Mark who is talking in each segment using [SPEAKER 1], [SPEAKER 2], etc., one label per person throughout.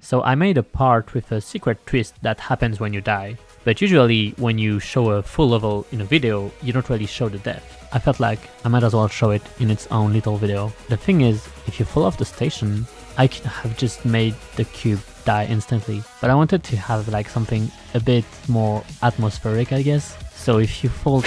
[SPEAKER 1] So I made a part with a secret twist that happens when you die. But usually when you show a full level in a video, you don't really show the death. I felt like I might as well show it in its own little video. The thing is, if you fall off the station, I could have just made the cube die instantly. But I wanted to have like something a bit more atmospheric, I guess. So if you fall...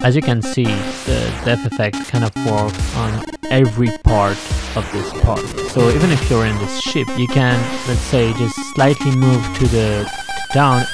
[SPEAKER 1] as you can see, the death effect kind of works on every part of this part. So even if you're in this ship, you can, let's say, just slightly move to the down.